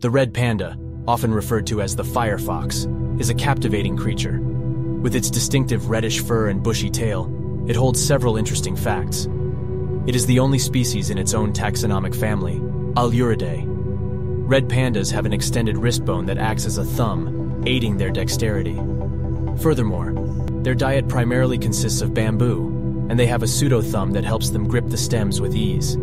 The red panda, often referred to as the fire fox, is a captivating creature. With its distinctive reddish fur and bushy tail, it holds several interesting facts. It is the only species in its own taxonomic family, Ailuridae. Red pandas have an extended wrist bone that acts as a thumb, aiding their dexterity. Furthermore, their diet primarily consists of bamboo, and they have a pseudo thumb that helps them grip the stems with ease.